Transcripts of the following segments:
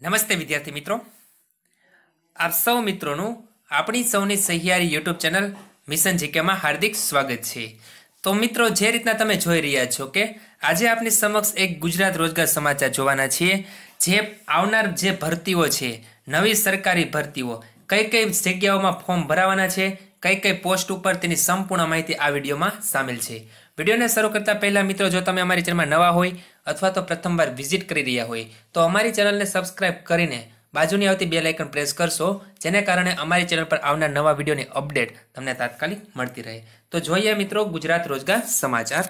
નમસ્તે વિદ્યાર્થી મિત્રો. આપ સૌ મિત્રોનું આપણી સૌની સહિયારી યુટ્યુબ ચેનલ મિશન જીકેમાં હાર્દિક સ્વાગત છે. તો મિત્રો, જે રીતના તમે જોઈ રહ્યા છો કે આજે આપની સમક્ષ એક ગુજરાત રોજગાર સમાચાર જોવાના છીએ, જે આવનાર જે ભરતીઓ છે, નવી સરકારી ભરતીઓ, કઈ કઈ જગ્યાઓમાં ફોર્મ ભરાવાના છે, કઈ કઈ પોસ્ટ ઉપર તેની સંપૂર્ણ માહિતી આ વિડીયોમાં સામેલ છે. વિડીયોને શરૂ કરતા પહેલા મિત્રો, જો તમે અમારી ચેનલમાં નવા હોય અથવા તો પ્રથમવાર વિઝિટ કરી રહ્યા હોય, તો અમારી ચેનલને સબસ્ક્રાઇબ કરીને બાજુની આવતી બે લાઇકન પ્રેસ કરશો, જેને કારણે અમારી ચેનલ પર આવનાર નવા વિડીયોની અપડેટ તમને તાત્કાલિક મળતી રહે. તો જોઈએ મિત્રો ગુજરાત રોજગાર સમાચાર.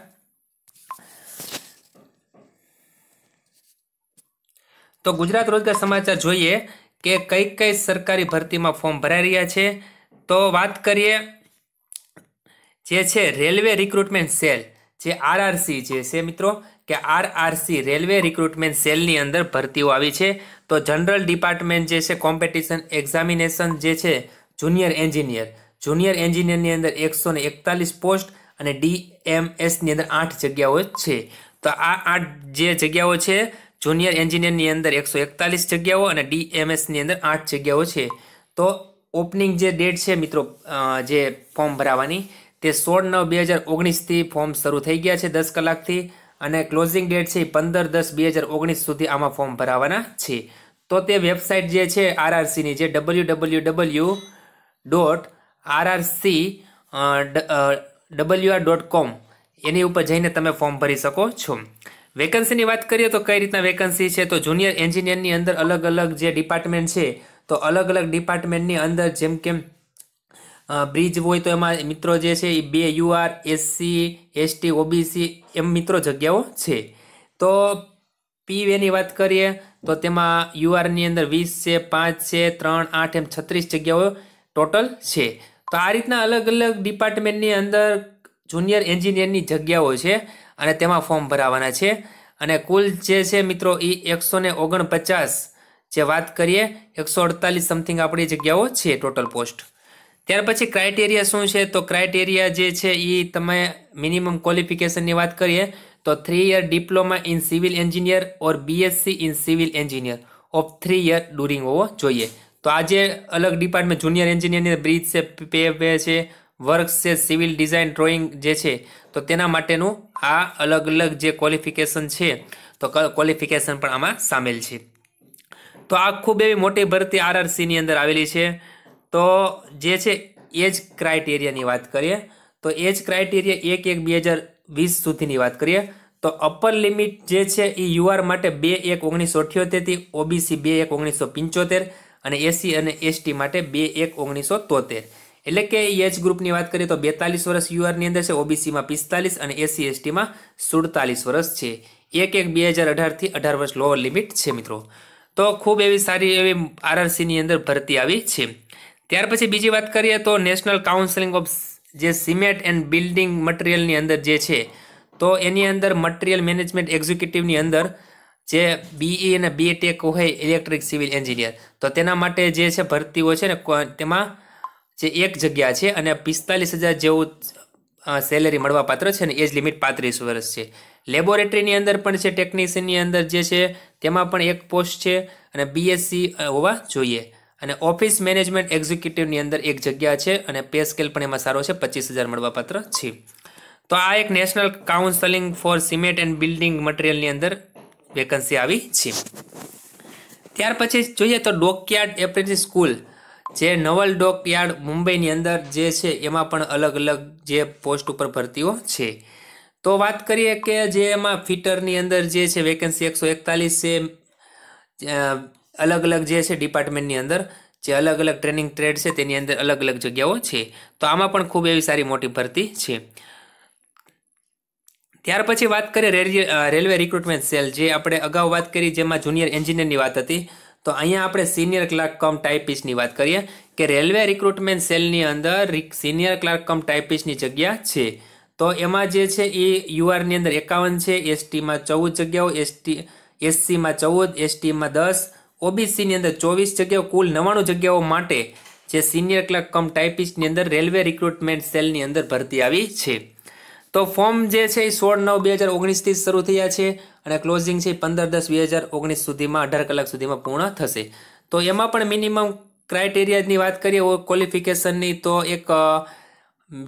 તો ગુજરાત રોજગાર સમાચાર જોઈએ કે કઈ કઈ સરકારી ભરતીમાં ફોર્મ ભરાઈ રહ્યા છે. તો વાત કરીએ જે છે રેલવે રિક્રુટમેન્ટ સેલ, જે આરઆરસી જે છે મિત્રો કે આરઆરસી રેલવે રિક્રુટમેન્ટ સેલની અંદર ભરતીઓ આવી છે. તો જનરલ ડિપાર્ટમેન્ટ જે છે કોમ્પિટિશન એક્ઝામિનેશન જે છે જુનિયર એન્જિનિયર જુનિયર એન્જિનિયરની અંદર એકસો ને એકતાલીસ પોસ્ટ અને ડીએમએસની અંદર આઠ જગ્યાઓ છે. તો આ આઠ જે જગ્યાઓ છે જુનિયર એન્જિનિયરની અંદર એકસો એકતાલીસ જગ્યાઓ અને ડીએમએસની અંદર આઠ જગ્યાઓ છે. તો ઓપનિંગ જે ડેટ છે મિત્રો જે ફોર્મ ભરાવાની, તે સોળ નવ બે હજાર ઓગણીસથી ફોર્મ શરૂ થઈ ગયા છે દસ કલાકથી. અને ક્લોઝિંગ ડેટ છે પંદર દસ બે હજાર ઓગણીસ સુધી આમાં ફોર્મ ભરાવાના છે. તો તે વેબસાઇટ જે છે આરઆરસીની જે W W W dot RRC W R dot com એની ઉપર જઈને તમે ફોર્મ ભરી શકો છો. વેકન્સીની વાત કરીએ તો કઈ રીતના વેકન્સી છે? તો જુનિયર એન્જિનિયરની અંદર અલગ અલગ જે ડિપાર્ટમેન્ટ છે, તો અલગ અલગ ડિપાર્ટમેન્ટની અંદર જેમ કે બ્રિજ હોય તો એમાં મિત્રો જે છે એ બે યુઆર એસસી એસટી ઓબીસી એમ મિત્રો જગ્યાઓ છે. તો પી વેની વાત કરીએ તો તેમાં યુઆરની અંદર વીસ છે, પાંચ છે, ત્રણ, આઠ એમ છત્રીસ જગ્યાઓ ટોટલ છે. તો આ રીતના અલગ અલગ ડિપાર્ટમેન્ટની અંદર જુનિયર એન્જિનિયરની જગ્યાઓ છે અને તેમાં ફોર્મ ભરાવાના છે. અને કુલ જે છે મિત્રો એ એકસો ને ઓગણપચાસ જે વાત કરીએ, એકસો અડતાલીસ સમથિંગ આપણી જગ્યાઓ છે ટોટલ પોસ્ટ. ત્યાર પછી ક્રાઇટેરિયા શું છે? તો ક્રાઇટેરિયા જે છે એ તમે મિનિમમ ક્વોલિફિકેશનની વાત કરીએ, તો three year diploma in civil engineer or BSc in civil engineer of three year during હોવો જોઈએ. તો આજે અલગ ડિપાર્ટમેન્ટ જુનિયર એન્જિનિયરની બ્રિજ છે પે વે છે વર્ક છે સિવિલ ડિઝાઇન ડ્રોઈંગ જે છે, તો તેના માટેનું આ અલગ અલગ જે ક્વોલિફિકેશન છે, તો ક્વોલિફિકેશન પણ આમાં સામેલ છે. તો આ ખૂબ એવી મોટી ભરતી આરઆરસીની અંદર આવેલી છે. તો જે છે એજ ક્રાઇટેરિયાની વાત કરીએ. તો એજ ક્રાઇટેરિયા એક એક બે હજાર વીસ સુધીની વાત કરીએ. તો અપર લિમિટ જે છે, એ યુઆર માટે બે એક ઓગણીસો અઠ્યોતેરથી ઓબીસી બે એક ઓગણીસો પંચોતેર અને એસી અને એસટી માટે બે એક ઓગણીસો તોતેર. એટલે કે એજ ગ્રુપની વાત કરીએ તો બેતાલીસ વર્ષ યુઆરની અંદર છે, ઓબીસીમાં પિસ્તાલીસ અને એસી એસટીમાં સુડતાલીસ વર્ષ છે. એક એક બે હજાર અઢારથી અઢાર વર્ષ લોઅર લિમિટ છે, મિત્રો. તો ખૂબ એવી સારી એવી આરઆરસીની અંદર ભરતી આવી છે. ત્યાર પછી બીજી વાત કરીએ તો નેશનલ કાઉન્સિલિંગ ઓફ જે સિમેન્ટ એન્ડ બિલ્ડિંગ મટીરિયલની અંદર જે છે, તો એની અંદર મટીરિયલ મેનેજમેન્ટ એક્ઝિક્યુટિવની અંદર જે બીઈ અને બી ટેક હોય, ઇલેક્ટ્રિક સિવિલ એન્જિનિયર. તો તેના માટે જે છે, ભરતીઓ છે ને તેમાં જે એક જગ્યા છે અને પિસ્તાલીસ હજાર જેવું સેલેરી મળવાપાત્ર છે ને, એજ લિમિટ પાંત્રીસ વર્ષ છે. લેબોરેટરીની અંદર પણ છે, ટેકનિશિયનની અંદર જે છે, તેમાં પણ એક પોસ્ટ છે અને બીએસસી હોવા જોઈએ. અને ઓફિસ મેનેજમેન્ટ એક્ઝિક્યુટિવની અંદર એક જગ્યા છે અને પે સ્કેલ પણ એમાં સારો છે, પચીસ હજાર મળવાપાત્ર છે. તો આ એક national counselling for cement and building મટીરિયલની અંદર વેકન્સી આવી છે. ત્યાર પછી જોઈએ તો ડોકયાર્ડ એપ્રેન્ટિસ સ્કૂલ, જે નવલ ડોકયાર્ડ મુંબઈની અંદર જે છે એમાં પણ અલગ અલગ જે પોસ્ટ ઉપર ભરતીઓ છે. તો વાત કરીએ કે જે એમાં ફિટરની અંદર જે છે વેકેન્સી એકસો એકતાલીસ છે અલગ અલગ જે છે ડિપાર્ટમેન્ટની અંદર, જે અલગ અલગ ટ્રેનિંગ ટ્રેડ છે, તેની અંદર અલગ અલગ જગ્યાઓ છે. તો આમાં પણ ખૂબ એવી સારી મોટી ભરતી છે. ત્યાર પછી વાત કરીએ રેલવે રિક્રુટમેન્ટ સેલ જે આપણે અગાઉ વાત કરી, જેમાં જુનિયર એન્જિનિયરની વાત હતી. તો અહીંયા આપણે સિનિયર ક્લાર્ક કમ ટાઈપિસ્ટની વાત કરીએ કે રેલવે રિક્રુટમેન્ટ સેલની અંદર સિનિયર ક્લાર્ક કમ ટાઈપિસ્ટની જગ્યા છે. તો એમાં જે છે એ યુઆરની અંદર એકાવન છે એસટીમાં ચૌદ જગ્યાઓ એસટી એસસીમાં ચૌદ એસટીમાં દસ ઓબીસીની અંદર ચોવીસ જગ્યાઓ, કુલ નવ્વાણું જગ્યાઓ માટે જે સિનિયર ક્લર્ક કમ ટાઈપિસ્ટની અંદર રેલવે રિક્રુટમેન્ટ સેલની અંદર ભરતી આવી છે. તો ફોર્મ જે છે એ સોળ નવ બે હજાર ઓગણીસથી શરૂ થયા છે અને ક્લોઝિંગ છે પંદર દસ બે હજાર ઓગણીસ સુધીમાં, અઢાર કલાક સુધીમાં પૂર્ણ થશે. તો એમાં પણ મિનિમમ ક્રાઇટેરિયાની વાત કરીએ ક્વોલિફિકેશનની તો એક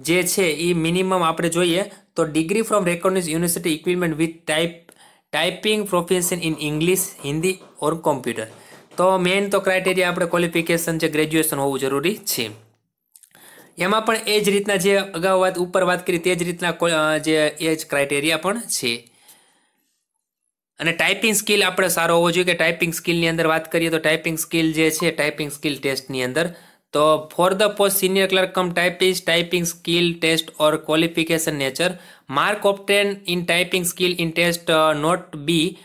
જે છે એ મિનિમમ આપણે જોઈએ તો degree from recognise university equipment with type typing profession in English, Hindi or computer. તો મેઇન તો ક્રાઇટેરિયા આપણે ક્વોલિફિકેશન છે ગ્રેજ્યુએશન હોવું જરૂરી છે. એમાં પણ એ જ રીતના જે અગાઉ વાત, ઉપર વાત કરી તે જ રીતના જે એ જ ક્રાઇટેરિયા પણ છે. અને ટાઈપિંગ સ્કિલ આપણે સારો હોવો જોઈએ કે ટાઈપિંગ સ્કિલની અંદર વાત કરીએ તો ટાઈપિંગ સ્કિલ જે છે, ટાઈપિંગ સ્કિલ ટેસ્ટની અંદર તો for the post senior clerk cum typist typing skill test or qualification nature mark obtain in typing skill in test not be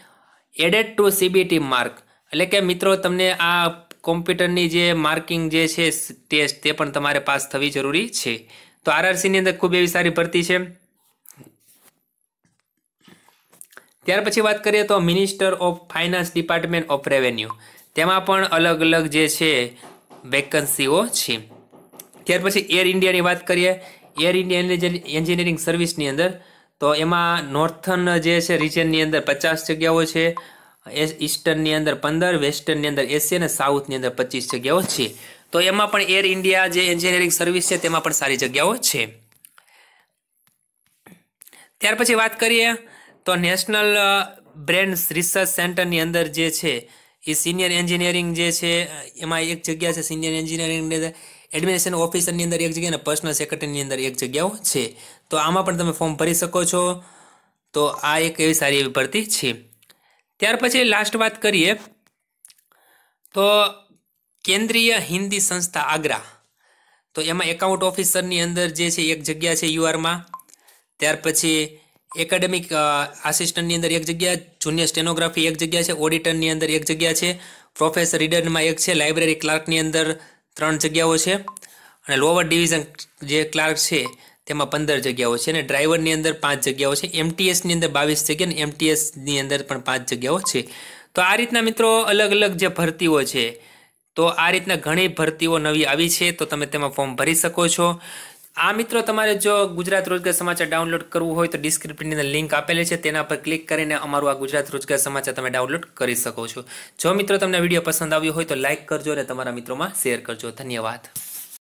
added to CBT mark એટલે કે મિત્રો, તમને આ કોમ્પ્યુટરની જે માર્કિંગ જે છે ટેસ્ટ તે પણ તમારે પાસ થવી જરૂરી છે. તો આરઆરસીની અંદર ખૂબ એવી સારી ભરતી છે. ત્યાર પછી વાત કરીએ તો minister of finance department of revenue તેમાં પણ અલગ અલગ જે છે વેકન્સીઓ છે. ત્યાર પછી એર ઇન્ડિયાની વાત કરીએ. એર ઇન્ડિયા એન્જિનિયરિંગ સર્વિસની અંદર, તો એમાં નોર્થન જે છે રિજનની અંદર પચાસ જગ્યાઓ છે. ઈસ્ટર્નની અંદર પંદર વેસ્ટર્નની અંદર એસી અને સાઉથની અંદર પચીસ જગ્યાઓ છે. તો એમાં પણ એર ઇન્ડિયા જે એન્જિનિયરિંગ સર્વિસ છે, તેમાં પણ સારી જગ્યાઓ છે. ત્યાર પછી વાત કરીએ, તો નેશનલ બ્રેન્ડ રિસર્ચ સેન્ટરની અંદર જે છે એ સિનિયર એન્જિનિયરિંગ જે છે, એમાં એક જગ્યા છે સિનિયર એન્જિનિયરિંગની અંદર. એડમિનિસ્ટ્રેશન ઓફિસરની અંદર એક જગ્યા અને પર્સનલ સેક્રેટરીની અંદર એક જગ્યાઓ છે. તો આમાં પણ તમે ફોર્મ ભરી શકો છો. તો આ એક એવી સારી એવી ભરતી છે. ત્યાર પછી લાસ્ટ વાત કરીએ. તો કેન્દ્રીય હિન્દી સંસ્થા આગ્રા. તો એમાં એકાઉન્ટ ઓફિસરની અંદર જે છે, એક જગ્યા છે યુઆરમાં ત્યાર પછી એકેડેમિક આસિસ્ટન્ટની અંદર એક જગ્યા જુનિયર સ્ટેનોગ્રાફી એક જગ્યા છે ઓડિટરની અંદર એક જગ્યા છે પ્રોફેસર રીડરમાં એક છે લાઇબ્રેરી ક્લાર્કની અંદર ત્રણ જગ્યાઓ છે. અને લોવર ડિવિઝન જે ક્લાર્ક છે, તેમાં પંદર જગ્યાઓ છે અને ડ્રાઈવરની અંદર પાંચ જગ્યાઓ છે. એમટીએસની અંદર બાવીસ જગ્યા અને એમટીએસની અંદર પણ પાંચ જગ્યાઓ છે. તો આ રીતના મિત્રો અલગ અલગ જે ભરતીઓ છે, તો આ રીતના ઘણી ભરતીઓ નવી આવી છે, તો તમે તેમાં ફોર્મ ભરી શકો છો. આ મિત્રો તમારે જો ગુજરાત રોજગાર સમાચાર ડાઉનલોડ કરવું હોય તો ડિસ્ક્રિપ્શનની લિંક આપેલી છે, તેના પર ક્લિક કરીને અમારું આ ગુજરાત રોજગાર સમાચાર તમે ડાઉનલોડ કરી શકો છો. જો મિત્રો તમને વીડિયો પસંદ આવ્યો હોય તો લાઇક કરજો અને તમારા મિત્રોમાં શેર કરજો. ધન્યવાદ.